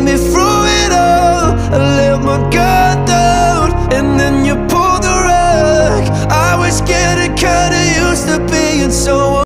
get me through it all. I let my guard down, and then you